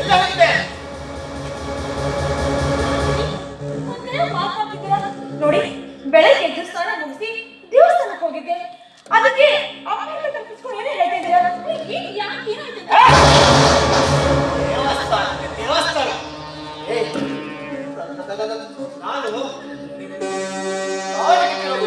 ಎಲ್ಲ ಮಾತಾಡ್ತಿದ್ದೀರಾ? ನೋಡಿ ಬೆಳಗ್ಗೆ ಎದ್ದು ಸ್ನಾನ ಮುಗಿಸಿ ದೇವಸ್ಥಾನಕ್ಕೆ ಹೋಗಿದ್ದೆ. ಅದಕ್ಕೆ ಅಮ್ಮನ ತಪ್ಪಿಸ್ಕೊಂಡು ಏನೇ ಹೇಳ್ತಾ ಇದ್ದೀರಾ? ಯಾಕೆ ದೇವಸ್ಥಾನ ದೇವಸ್ಥಾನ. ನಾನು ಕಾಲಿಗೆ ಕೆಲವು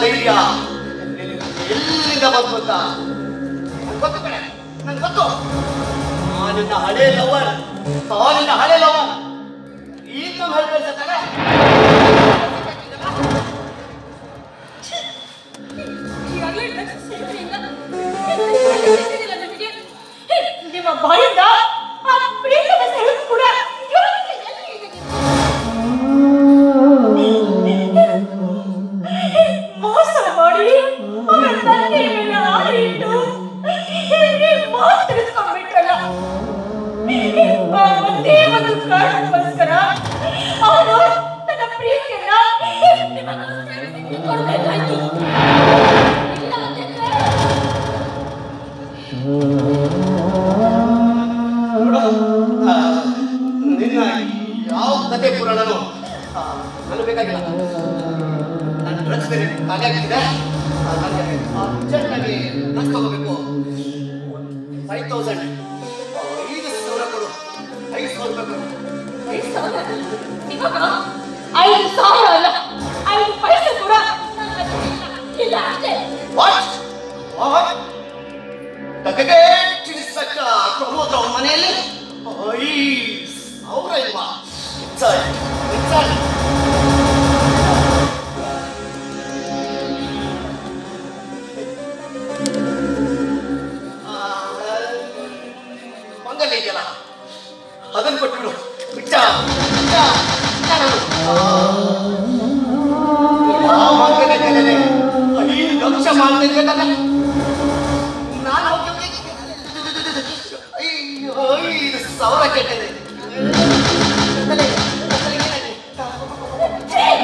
ಧೈರ್ಯ. ಎಲ್ಲಿಂದ ಬಂತು ಅಂತ ಗೊತ್ತು. ಹಳೆ ಲವರ್ ತಾನಿನ್ನ ಹಳೆ ಲವರ್ ಈಗ ಹೇಳ್ಕೊಳ್ತಾರೆ ಈಗಾಗಲೇ ಡ್ರಗ್ಸ್ ಸೇರಿದ್ರಿಂದ ಗೊತ್ತಿಲ್ಲ ನಿಮಗೆ ಹೇ, ನಿಮ್ಮ ಬಾಯಿಂದ ಕತೆ ಪುರಾಣನು. ನಾನು ಬೇಕಾಗಿಲ್ಲ. ನಾನು ಆ, ನನಗೆ ಅರ್ಜೆಂಟಾಗಿ ಡ್ರೆಸ್ ತಗೋಬೇಕು ಫೈವ್ ತೌಸಂಡ್ ಐದು ಸಾವಿರ ಕೊಡು. ಐದು ಸಾವಿರ ಬೇಕು ಐದು ಸಾವಿರ? ಐದು ಸಾವಿರ ಅಲ್ಲ ಐದು ಪೈಸೆ ಕೂಡ ಇಲ್ಲ. ಅಷ್ಟೇ. ವಾಟ್ ವಾಟ್ ತಕಗೆ ತಿಳಿಸಕ್ಕ ಪ್ರಮೋದ್ ಮನೆಯಲ್ಲಿ. ಐದು ಸಾವಿರ ಇಲ್ವಾ? ಸರಿ Italy. ಮಂಗಲ್ ಇದೆಯಲ್ಲ ಅದನ್ನ ಕೊಟ್ಬಿಡು ಬಿಟ್ಟ ಬಿಟ್ಟ ಮಂಗಲದಲ್ಲಿ ಐದು ಲಕ್ಷ ಮಾಡ್ತಿರ್ಬೇಕಲ್ಲ ನಾನು ಹೋಗಿ ಐದು ಸಾವಿರ ಕೆಟ್ಟಿದೆ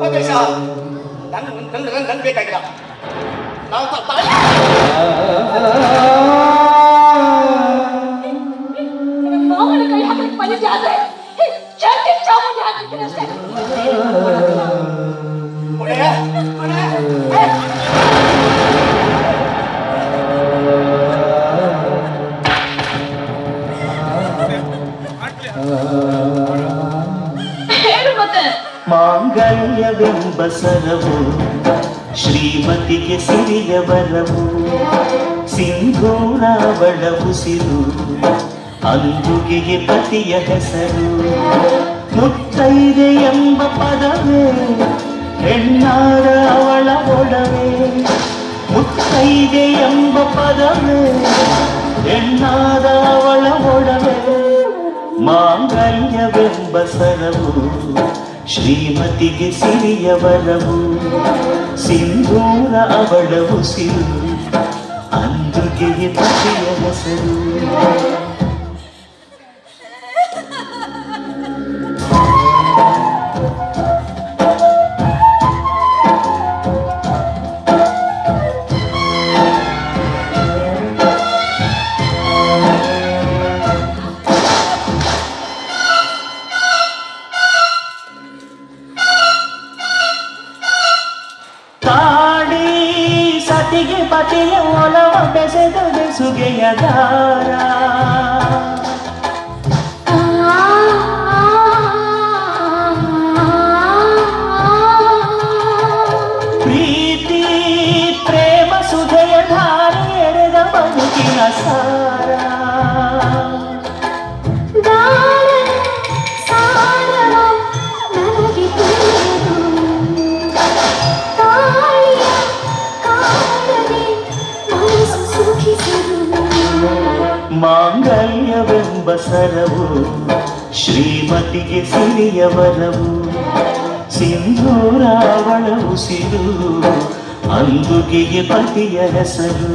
có thể sợ đánh đánh đánh đánh bên cạnh đó nó thật tới Olha, olha, olha. ಮಾಂಗಲ್ಯವೆಂಬ ಸರವು, ಶ್ರೀಮತಿಗೆ ಸಿರಿಯ ಬರವು ಸಿಂಧೂರಾವಳ ಉಸಿರು ಅಂದುಗೆಗೆ ಪತಿಯ ಹೆಸರು. ಮುತ್ತೈದೆ ಎಂಬ ಪದವೇ ಹೆಣ್ಣಾರ ಅವಳ ಒಡವೆ. ಮುತ್ತೈದೆ ಎಂಬ ಪದವೇ, ಹೆಣ್ಣಾದ ಅವಳ ಒಡವೆ. ಮಾಂಗಲ್ಯವೆಂಬ ಸರವು ಶ್ರೀಮತಿಗೆ ಸಿರಿಯ ವರವು ಸಿಂಧೂರ ಅವಳವು ಸಿರು ಅಂದುಗೆ ಪತಿಯ ಹೆಸರು. ಪತಿಗೆ ಪತಿಯ ಒಲವ ಬೆಸೆದು ಬೆಸುಗೆಯ ದಾರ ಶ್ರೀಮತಿಗೆ ಸಿರಿಯವರವು ಸಿಂಧೂರ ಅವಳ ಉಸಿರು ಅಂದುಗೆಗೆ ಪತಿಯ ಹೆಸರು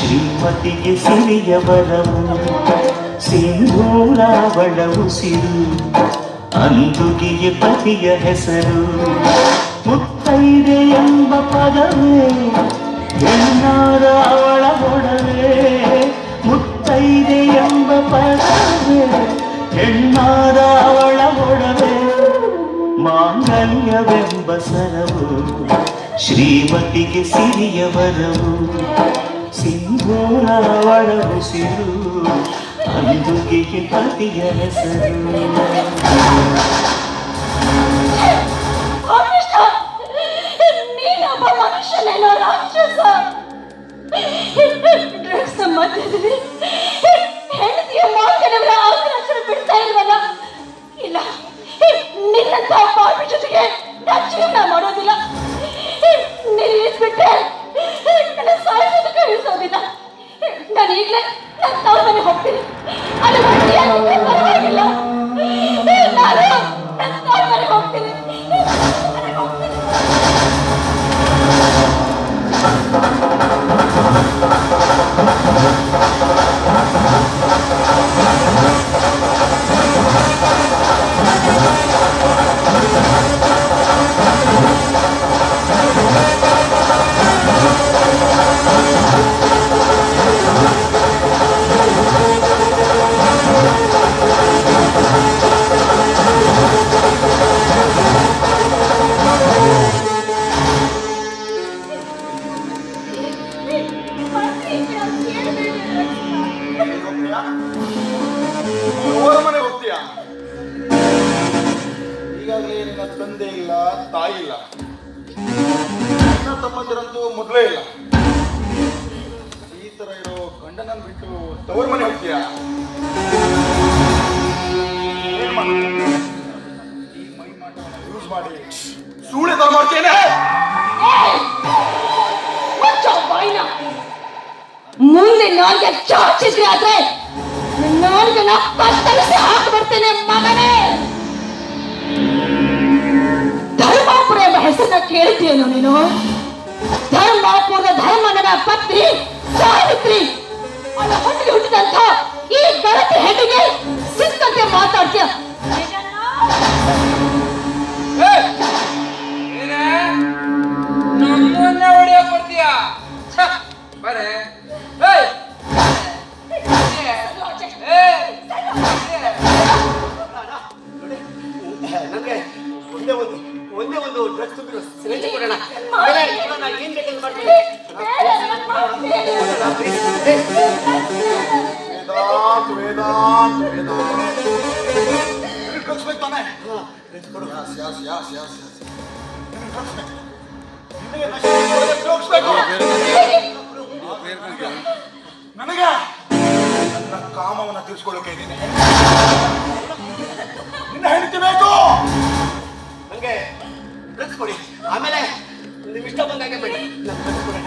ಶ್ರೀಮತಿಗೆ ಸಿರಿಯವರವು ಸಿಂಧೂರ ಅವಳ ಸಿರು ಅಂದುಗಿಗೆ ಪತಿಯ ಹೆಸರು ಮುತ್ತೈದೆ ಎಂಬ ಪದವೇ. ಎಲ್ಲಾರ ಅವಳ ಒಡವೆ, ಮುತ್ತೈದೆ ಎಂಬ ಪದವೇ. ಹೆಣ್ಣಾರ ಅವಳ ಒಡವೆ, ಮಾಂಗಲ್ಯವೆಂಬ ಸರವು ಶ್ರೀಮತಿಗೆ ಸಿರಿಯವರವು ಸಿಂಧೂರ ಅವಳ ಉಸಿರು ಅಂದುಗೆಗೆ ಪತಿಯ ಹೆಸರು ನೀನೊಬ್ಬ ಮನುಷ್ಯನೇನೋ ರಾಕ್ಷಸ. ಡ್ರಗ್ಸ್ ಮಧ್ಯದಲ್ಲಿ ಬಿಡ್ತಾ ಇಲ್ವಲ್ಲ? ಇಲ್ಲ ನಿನ್ನಂತ ಪಾಪಿ ಜೊತೆಗೆ ನಾನು ಜೀವನ ಮಾಡೋದಿಲ್ಲ. ನಾನು ಈಗಲೇ ನನ್ನ ತವ್ರ ಮನೆಗೆ ಹೋಗ್ತೀನಿ ಅಲ್ಲಿ ಒಂಟಿಯಾಗಿದ್ರೆ ಪರವಾಗಿಲ್ಲ ತಂದೆ ಇಲ್ಲ ತಾಯಿ ಇಲ್ಲ ಅಣ್ಣ ತಮ್ಮಂದಿರಂತೂ ಮೊದಲೇ ಇಲ್ಲ. ಈ ತರ ಇರೋ ಗಂಡನ ಬಿಟ್ಟು ತವರ ಮನೆ ಹೋಗ್ತೀಯಾ? ಈ ಮೈ ಮಾಟವನ್ನ ಯೂಸ್ ಮಾಡಿ ಸೂಳೆ ತರ ಮಾಡ್ತೇನೆ ಮುಂದೆ ನಾಲ್ಗೆ ಚಾಚಿದ್ರೆ ಆದ್ರೆ ನಾಲ್ಗೆ ನಾ ಕತ್ತರಿಸಿ ಹಾಕಿ ಬರ್ತೇನೆ ಮಗನೇ. ಎಂಬ ಕೇಳಿದ್ದೇನು ನೀನು? ಧರ್ಮಾಪುರ ಧರ್ಮನದ ಪತ್ನಿ ಸಾವಿತ್ರಿ. ಅವಳ ಹೊಟ್ಟೆಗೆ ಹುಟ್ಟಿದಂತ ಈ ಗಣತಿ ಹೆಣ್ಣಿಗೆ ಸಿಕ್ಕಂತೆ ಮಾತಾಡ್ತೀಯ. ಕಳ್ಸ್ಬೇಕು ತಾನೆ yes yes yes yes yes ನಿನಗೆ ಕಳ್ಸ್ಬೇಕು ನಿನಗೆ ನಶೆ ಇರೋದಕ್ಕೆ ಕಳ್ಸ್ಬೇಕು ನನಗೆ ನನ್ನ ಕಾಮವನ್ನ ತಿಳಿಸ್ಕೊಳ್ಳೋಕೆ ಇದ್ದೀನಿ ನಿನ್ನ ಹೆಂಡತಿ ಬೇಕು ನನಗೆ ಡ್ರೆಸ್ ಕೊಡಿ ಆಮೇಲೆ ನಿಮ್ ಇಷ್ಟ ಬಂದಾಗೆ ಬೇಡಿ ಡ್ರೆಸ್ ಕೊಡೋಣ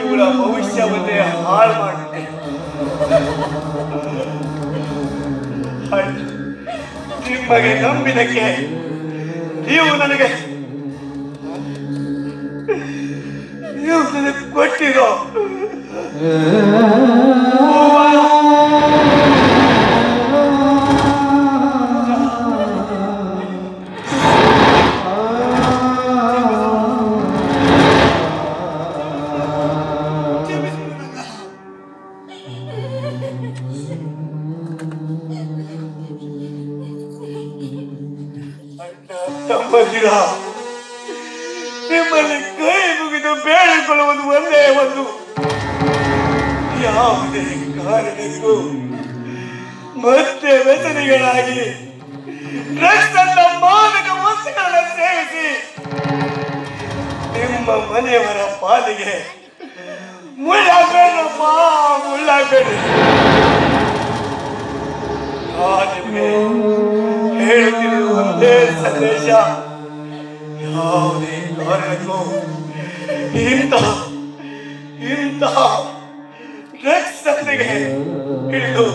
ಇವಳ ಭವಿಷ್ಯವನ್ನೇ ಹಾಳು ಮಾಡಿದೆ ನಿಮಗೆ ನಂಬಿದಕ್ಕೆ ನೀವು ನನಗೆ ನೀವು ನನಗೆ ಕೊಟ್ಟಿರೋ ಮತ್ತೆ ವ್ಯಸನಿಗಳಾಗಿ ಡ್ರಗ್ಸ್ ಮಾದಕ ವಸ್ತುಗಳನ್ನ ಸೇವಿಸಿ ನಿಮ್ಮ ಮನೆಯವರ ಪಾಲಿಗೆ ಮುಳ್ಳಾಗಬೇಡಪ್ಪ ಮುಳ್ಳಾಗಬೇಡಿ ನಿಮಗೆ ಹೇಳ್ತಿರುವ ಒಂದೇ ಸಂದೇಶ, ಯಾವುದೇ ಕಾರಣಕ್ಕೂ ಇಂಥ ಇಂತಹ ಡ್ರಗ್ಸ್ ಹಿಡಿದು